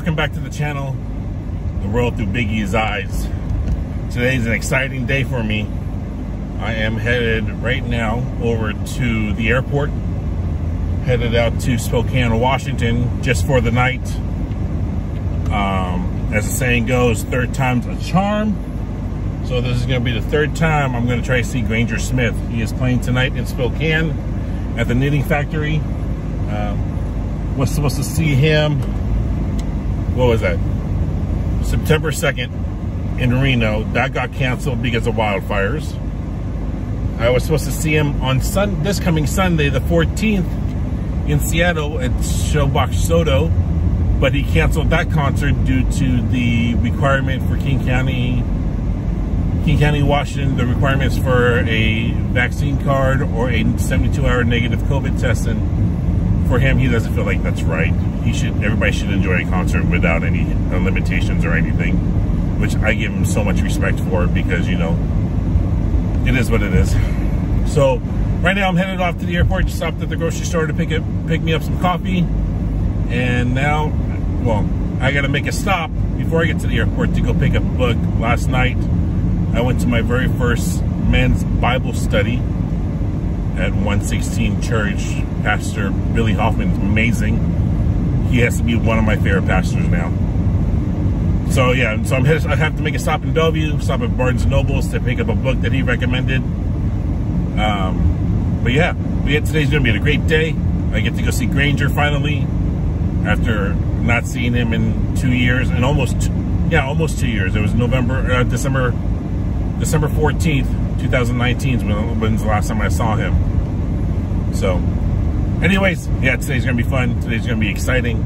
welcome back to the channel, The World Through Big E's Eyes. Today is an exciting day for me. I am headed right now over to the airport, headed out to Spokane, Washington, just for the night. Um, as the saying goes, third time's a charm. So this is going to be the third time I'm going to try to see Granger Smith. He is playing tonight in Spokane at the Knitting Factory. Um, was supposed to see him what was that? September 2nd in Reno. That got canceled because of wildfires. I was supposed to see him on sun this coming Sunday, the 14th, in Seattle at Showbox SoDo, but he canceled that concert due to the requirement for King County, King County, Washington, the requirements for a vaccine card or a 72-hour negative COVID test, and for him, he doesn't feel like that's right he should everybody should enjoy a concert without any limitations or anything which I give him so much respect for because you know it is what it is. So right now I'm headed off to the airport just stopped at the grocery store to pick up pick me up some coffee. And now well I got to make a stop before I get to the airport to go pick up a book. Last night I went to my very first men's Bible study at 116 Church. Pastor Billy Hoffman amazing he has to be one of my favorite pastors now. So yeah, so I'm headed, I have to make a stop in Bellevue, stop at Barnes and Nobles to pick up a book that he recommended. Um, but yeah, but yeah, today's gonna be a great day. I get to go see Granger finally after not seeing him in two years and almost, yeah, almost two years. It was November, uh, December, December 14th, 2019 when, when's the last time I saw him. So anyways, yeah, today's gonna be fun. Today's gonna be exciting.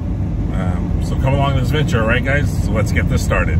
Um, so come along this adventure, all right, guys? So let's get this started.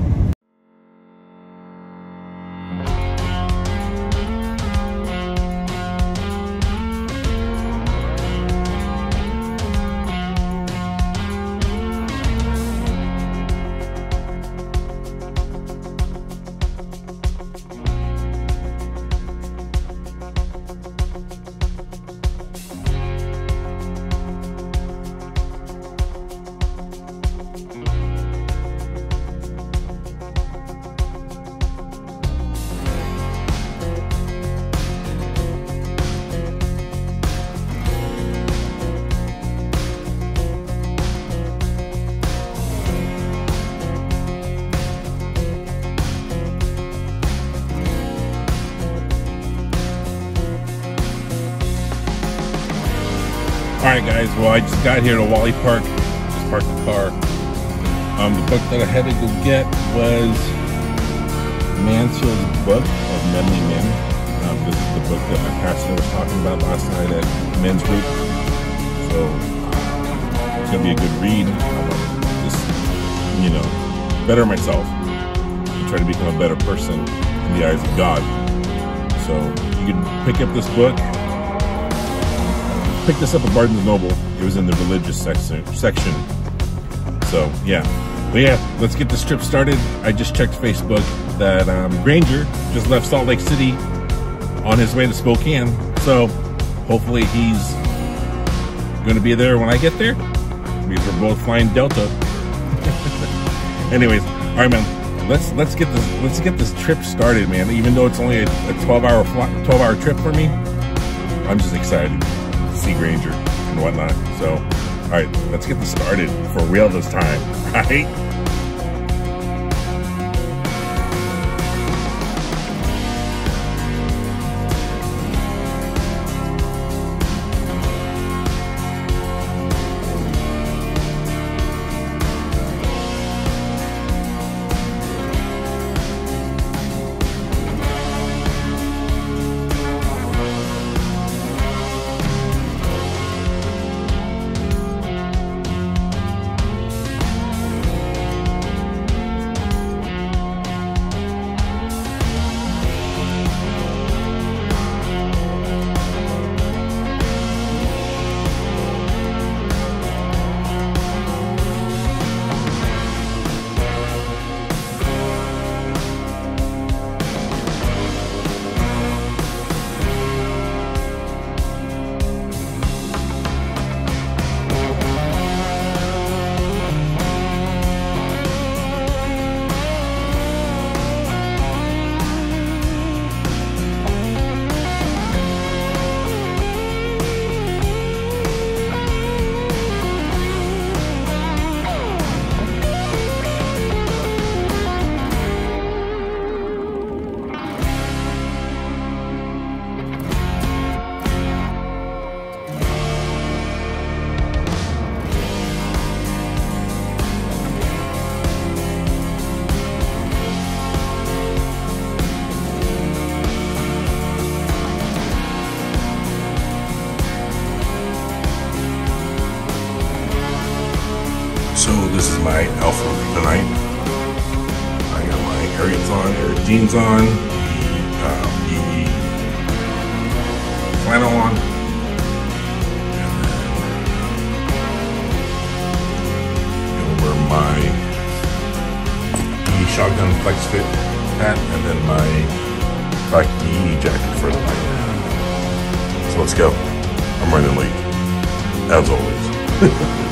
Well I just got here to Wally Park, just parked the car. Um, the book that I had to go get was Mansfield's book of Manly Men. Um, this is the book that my pastor was talking about last night at men's group. So it's gonna be a good read. Just, you know, better myself and try to become a better person in the eyes of God. So you can pick up this book picked this up at Barnes & Noble. It was in the religious section. Section. So yeah, but yeah, let's get this trip started. I just checked Facebook that um, Granger just left Salt Lake City on his way to Spokane. So hopefully he's going to be there when I get there because we're both flying Delta. Anyways, all right, man. Let's let's get this let's get this trip started, man. Even though it's only a, a 12 hour 12 hour trip for me, I'm just excited. Granger and whatnot. So, all right, let's get this started for real this time, right? My outfit tonight. I got my Ariat's on, jeans on, the, um, the flannel on, gonna wear my shotgun flex fit hat, and then my black E jacket for the night. So let's go. I'm running late, as always.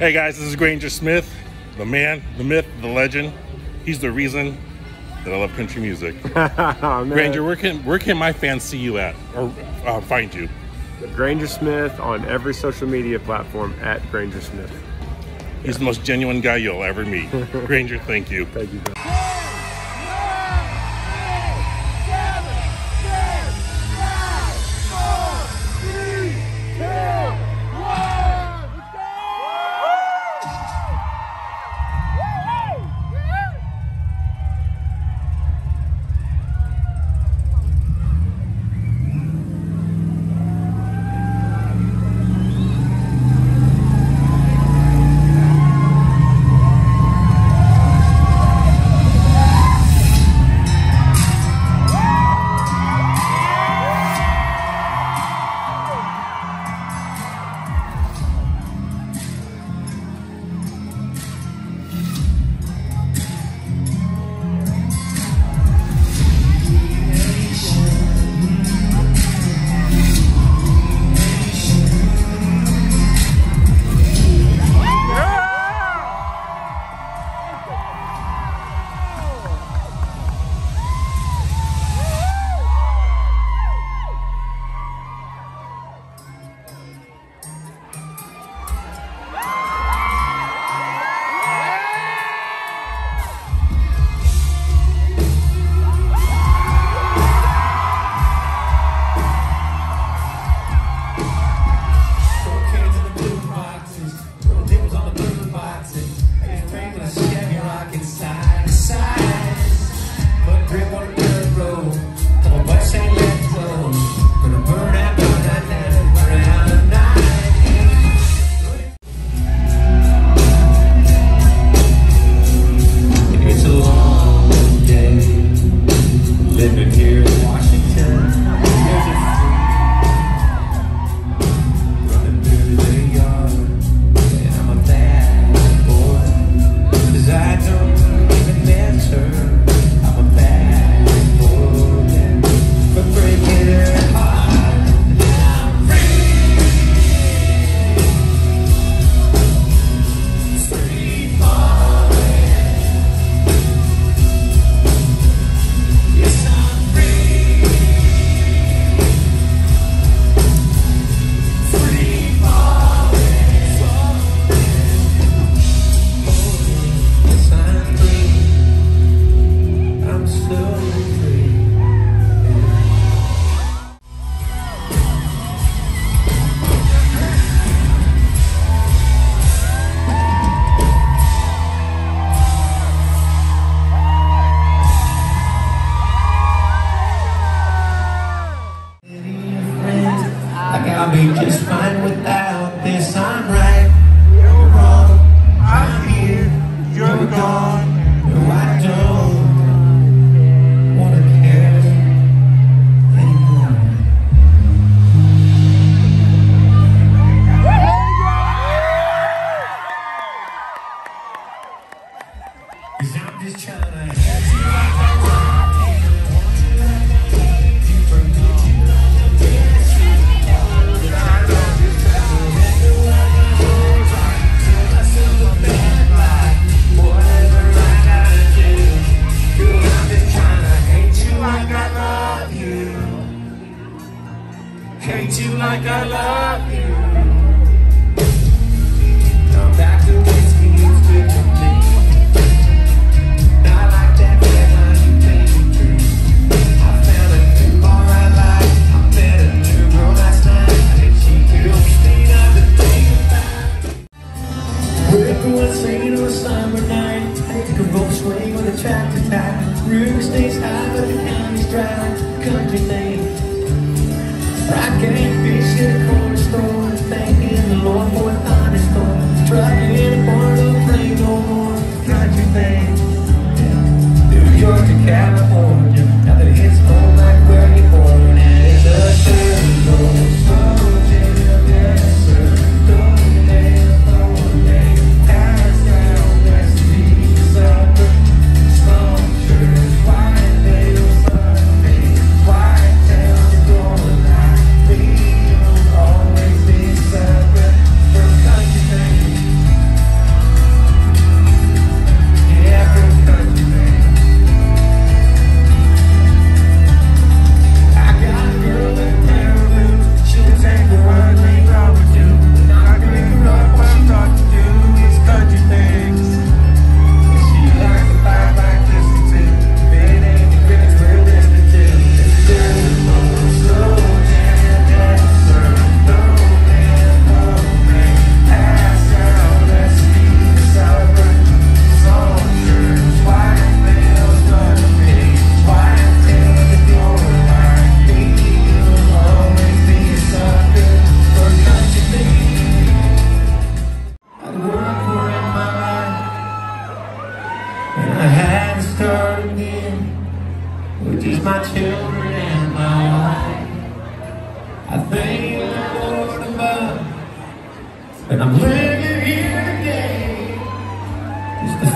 Hey guys, this is Granger Smith, the man, the myth, the legend. He's the reason that I love country music. oh, Granger, where can where can my fans see you at or uh, find you? Granger Smith on every social media platform at Granger Smith. He's yeah. the most genuine guy you'll ever meet. Granger, thank you. Thank you.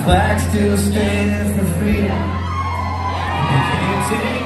Flag still stands for freedom. They can't take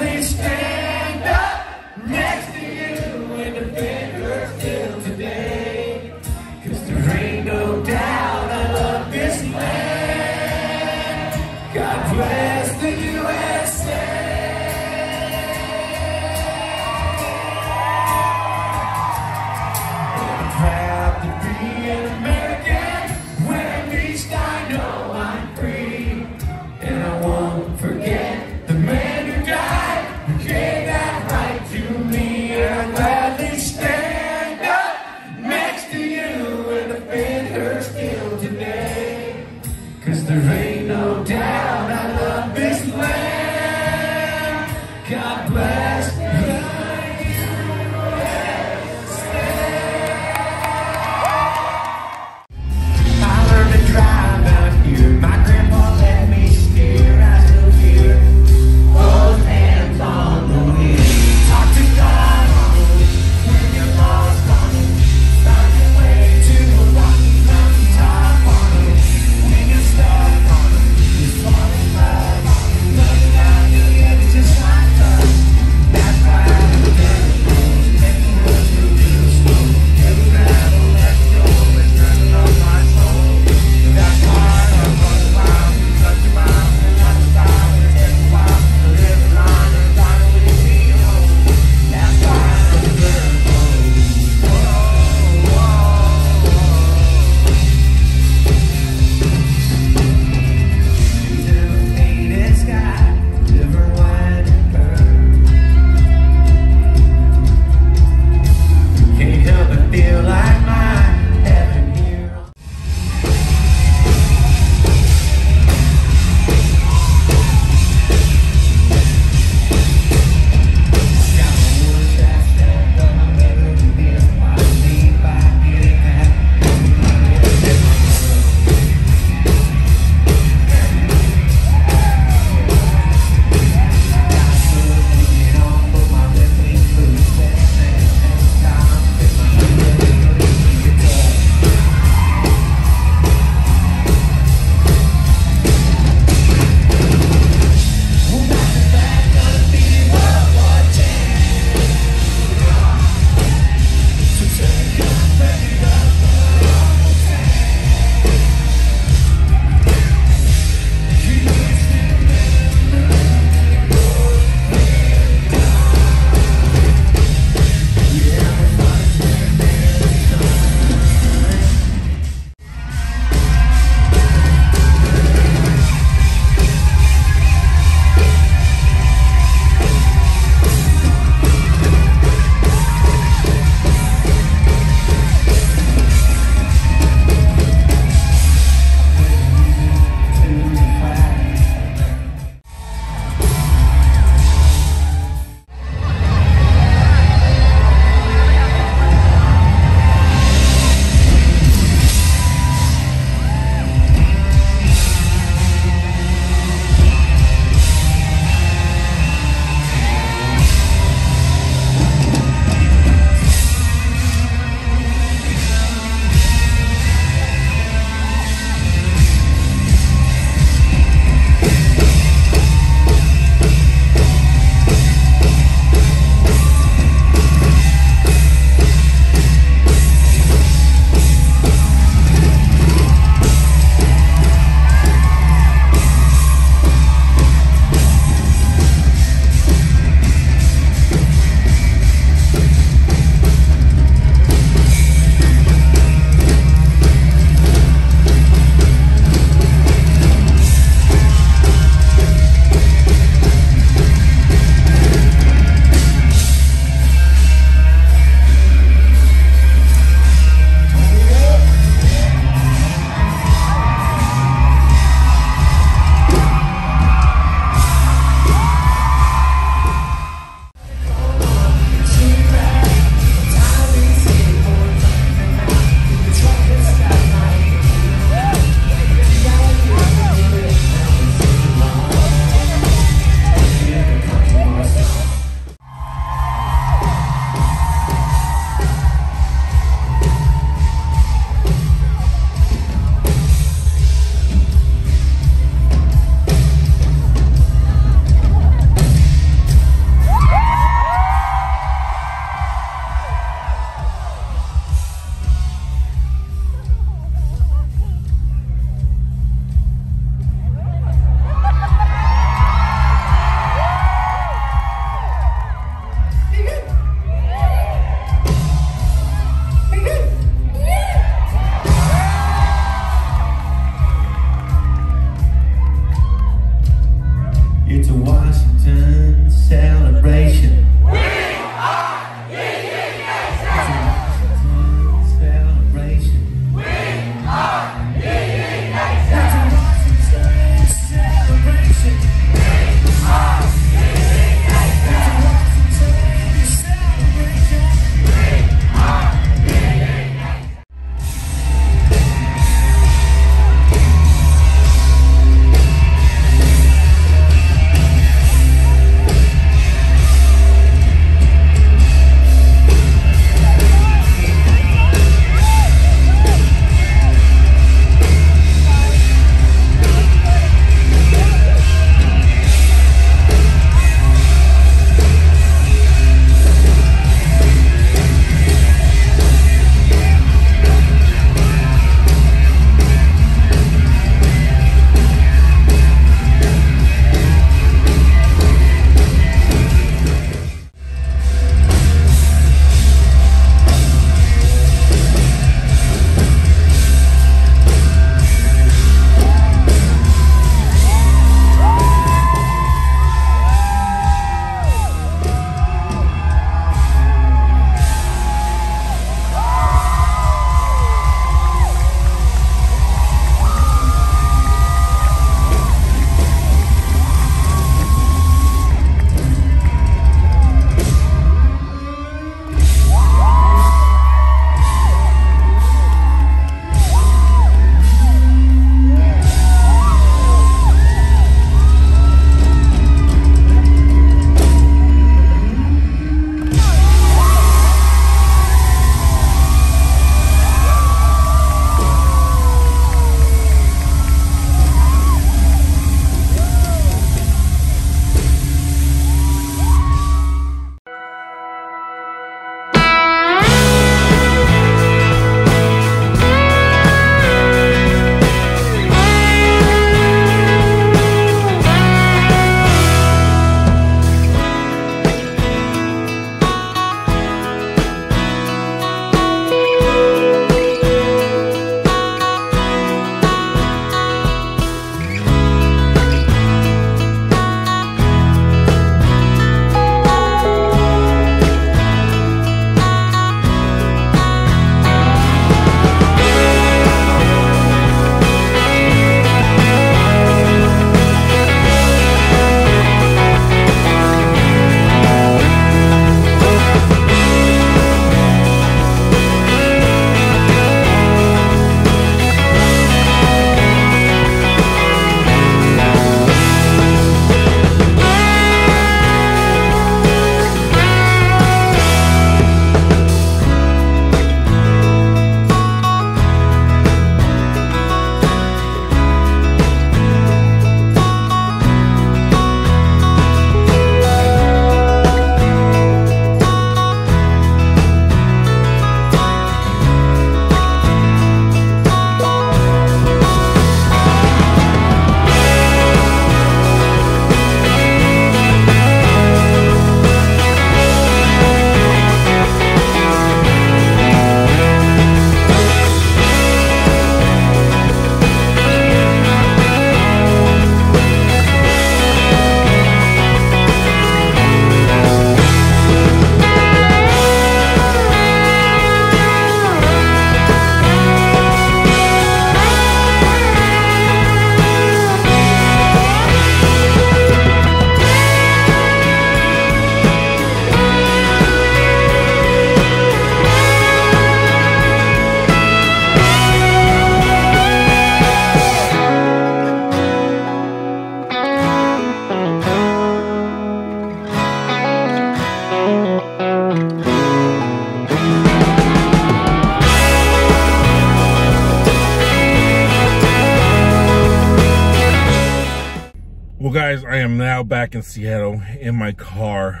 in Seattle in my car.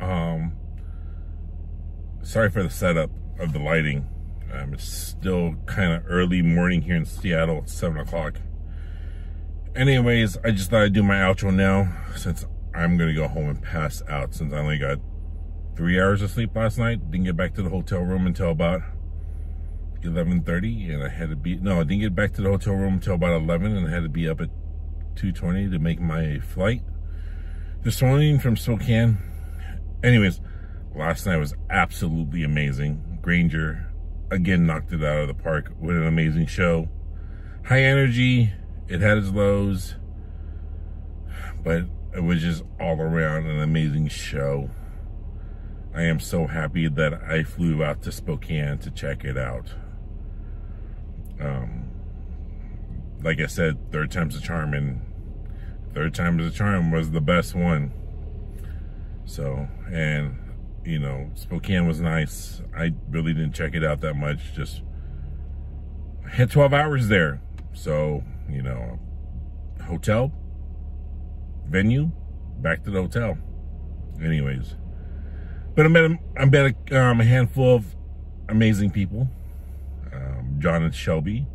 Um, sorry for the setup of the lighting. Um, it's still kind of early morning here in Seattle. It's 7 o'clock. Anyways, I just thought I'd do my outro now since I'm going to go home and pass out since I only got three hours of sleep last night. Didn't get back to the hotel room until about 11.30 and I had to be, no, I didn't get back to the hotel room until about 11 and I had to be up at 2.20 to make my flight. This morning from Spokane. Anyways, last night was absolutely amazing. Granger again knocked it out of the park with an amazing show. High energy, it had its lows, but it was just all around an amazing show. I am so happy that I flew out to Spokane to check it out. Um, like I said, third time's a charm, and third time's a charm was the best one. So, and you know, Spokane was nice. I really didn't check it out that much. Just had 12 hours there. So, you know, hotel, venue, back to the hotel. Anyways, but I met, I met a, um, a handful of amazing people. Um, John and Shelby.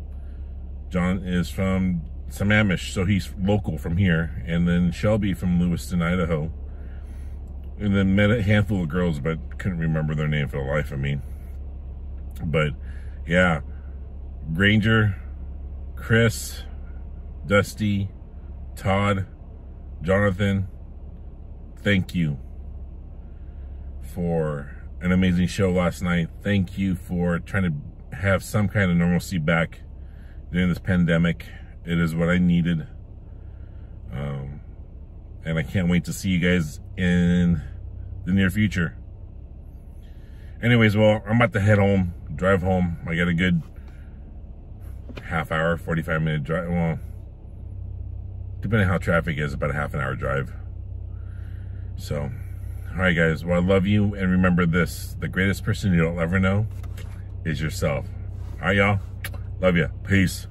John is from Sammamish, so he's local from here. And then Shelby from Lewiston, Idaho and then met a handful of girls, but couldn't remember their name for the life of me. But yeah, Granger, Chris, Dusty, Todd, Jonathan, thank you for an amazing show last night. Thank you for trying to have some kind of normalcy back during this pandemic. It is what I needed. Um, and I can't wait to see you guys in the near future. Anyways, well, I'm about to head home, drive home. I got a good half hour, 45 minute drive. Well, depending on how traffic is, about a half an hour drive. So, all right, guys. Well, I love you. And remember this the greatest person you'll ever know is yourself. All right, y'all. Love you. Peace.